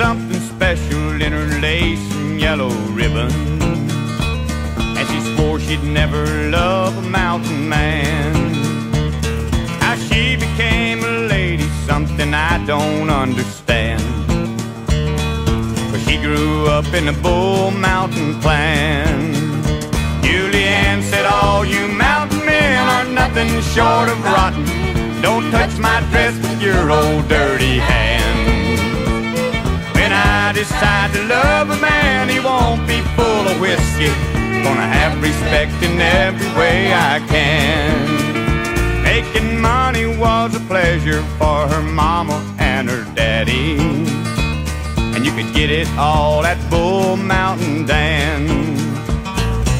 something special in her lace and yellow ribbon. And she swore she'd never love a mountain man. How she became a lady, something I don't understand. But she grew up in a Bull Mountain clan. Julianne said, All you mountain men are nothing short of rotten. Don't touch my dress with your old dirty hands. Decide to love a man, he won't be full of whiskey. Gonna have respect in every way I can. Making money was a pleasure for her mama and her daddy. And you could get it all at Bull Mountain Dan.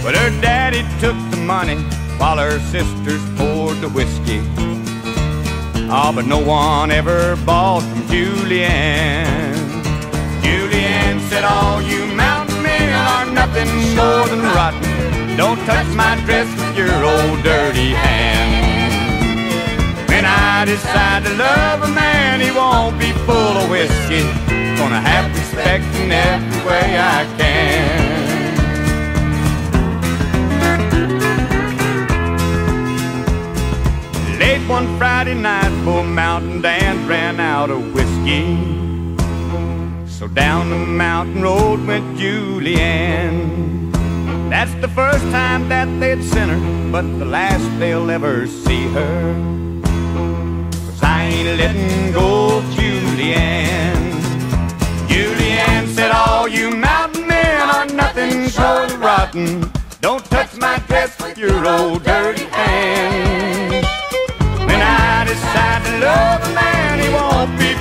But her daddy took the money while her sisters poured the whiskey. Oh, but no one ever bought from. Julianne Don't touch my dress with your old dirty hand. When I decide to love a man, he won't be full of whiskey. Gonna have respect in every way I can. Late one Friday night, Bull Mountain Dan ran out of whiskey. So down the mountain road went Julianne. That's the first time that they'd seen her, but the last they'll ever see her. Cause I ain't letting go of Julianne. Julianne said, All you mountain men are nothing short of rotten. Don't touch my dress with your old dirty hands. When I decide to love a man, he won't be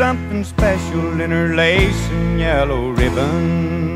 something special in her lace and yellow ribbon.